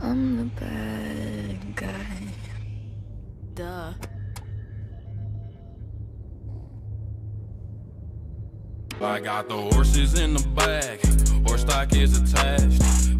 I'm the bad guy. Duh. I got the horses in the back, horse stock is attached.